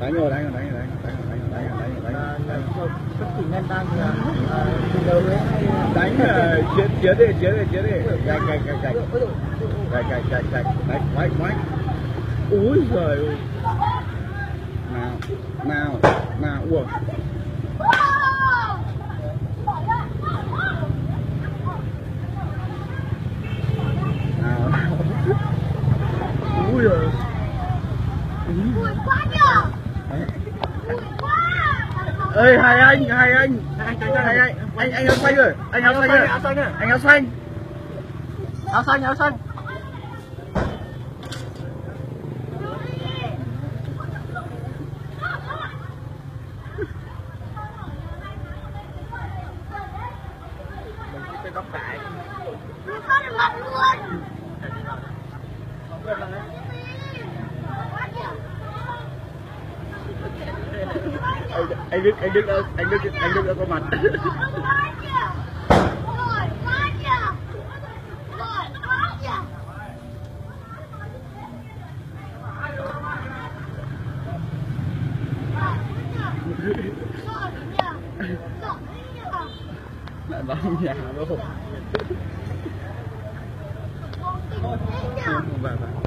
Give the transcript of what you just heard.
đánh rồi đánh rồi đánh rồi đánh rồi đánh rồi đánh rồi đánh rồi đánh rồi đánh đấy. Đánh rồi chiến chiến đi chiến đi chiến đi. Gạch gạch gạch gạch. gạch gạch gạch gạch. Đánh quay quay úi giời ơi. Nào nào nào uổng nào úi giời Bụi quá nhở ê hai anh hai anh. Hai anh hai anh anh anh áo xanh rồi anh áo xanh rồi anh áo xanh. Áo xanh áo xanh. Hãy subscribe anh Đức anh Đức đã, anh Đức anh Đức đã có mặt. Lại vào nhà đâu? không vào vào.